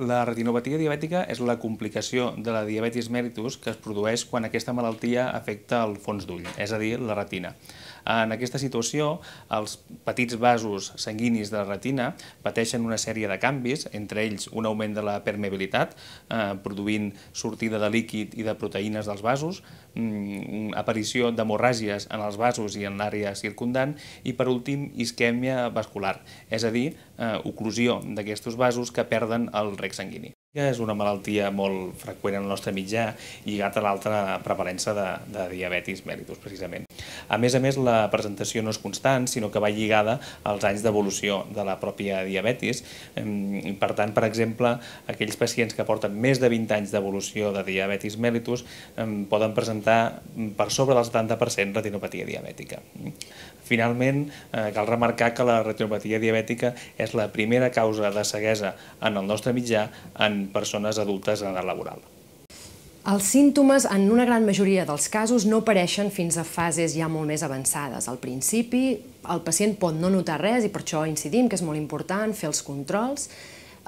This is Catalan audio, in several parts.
La retinopatia diabètica és la complicació de la diabetis mellitus que es produeix quan aquesta malaltia afecta el fons d'ull, és a dir, la retina. En aquesta situació, els petits vasos sanguinis de la retina pateixen una sèrie de canvis, entre ells un augment de la permeabilitat, eh, produint sortida de líquid i de proteïnes dels vasos, mm, aparició d'hemorràgies en els vasos i en l'àrea circundant i, per últim, isquèmia vascular, és a dir, eh, oclusió d'aquests vasos que perden el rec sanguini. És una malaltia molt freqüent en el nostre mitjà lligat a l'altra prevalença de, de diabetis mellitus, precisament. A més a més, la presentació no és constant, sinó que va lligada als anys d'evolució de la pròpia diabetis. Per tant, per exemple, aquells pacients que porten més de 20 anys d'evolució de diabetis mellitus poden presentar per sobre del 70% retinopatia diabètica. Finalment, eh, cal remarcar que la retinopatia diabètica és la primera causa de ceguesa en el nostre mitjà en persones adultes en edat laboral. Els símptomes, en una gran majoria dels casos, no apareixen fins a fases ja molt més avançades. Al principi, el pacient pot no notar res i per això incidim que és molt important fer els controls,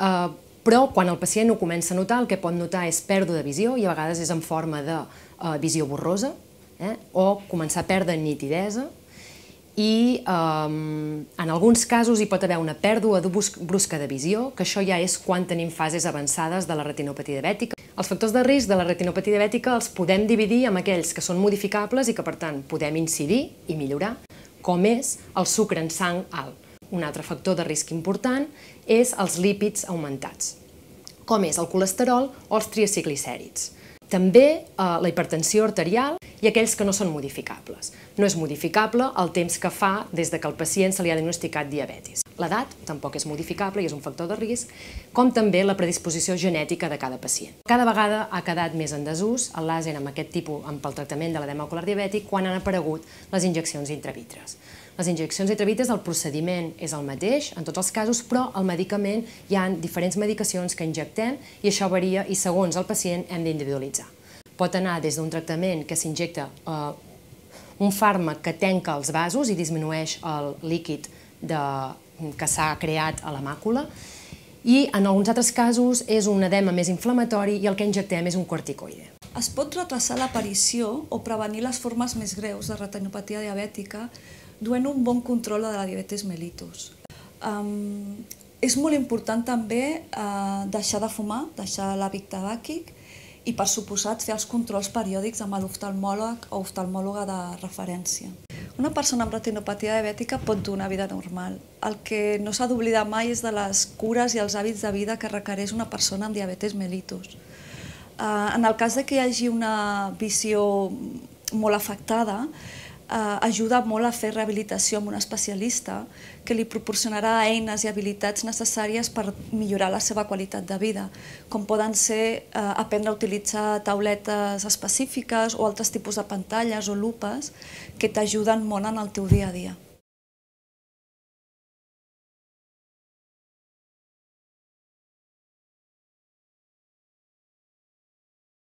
eh, però quan el pacient ho comença a notar, el que pot notar és pèrdua de visió i a vegades és en forma de eh, visió borrosa eh, o començar a perdre nitidesa i um, en alguns casos hi pot haver una pèrdua brusca de visió, que això ja és quan tenim fases avançades de la retinopatia diabètica. Els factors de risc de la retinopatia diabètica els podem dividir en aquells que són modificables i que, per tant, podem incidir i millorar, com és el sucre en sang alt. Un altre factor de risc important és els lípids augmentats, com és el colesterol o els triaciclicèrids. També eh, la hipertensió arterial i aquells que no són modificables. No és modificable el temps que fa des de que el pacient se li ha diagnosticat diabetis. L'edat tampoc és modificable i és un factor de risc, com també la predisposició genètica de cada pacient. Cada vegada ha quedat més en desús el làser amb aquest tipus pel tractament de l'edema ocular diabètic quan han aparegut les injeccions intravitres. Les injeccions intravitres, el procediment és el mateix en tots els casos, però el medicament hi ha diferents medicacions que injectem i això varia i segons el pacient hem d'individualitzar. Pot anar des d'un tractament que s'injecta eh, un fàrmac que tenca els vasos i disminueix el líquid de, que s'ha creat a la màcula, i en alguns altres casos és un edema més inflamatori i el que injectem és un corticoide. Es pot retrasar l'aparició o prevenir les formes més greus de retinopatia diabètica duent un bon control de la diabetes mellitus. Um, és molt important també uh, deixar de fumar, deixar l'hàbit tabàquic i, per suposat, fer els controls periòdics amb l'oftalmòleg o oftalmòloga de referència. Una persona amb retinopatia diabètica pot dur una vida normal. El que no s'ha d'oblidar mai és de les cures i els hàbits de vida que requereix una persona amb diabetes mellitus. En el cas de que hi hagi una visió molt afectada, eh, ajuda molt a fer rehabilitació amb un especialista que li proporcionarà eines i habilitats necessàries per millorar la seva qualitat de vida, com poden ser eh, aprendre a utilitzar tauletes específiques o altres tipus de pantalles o lupes que t'ajuden molt en el teu dia a dia.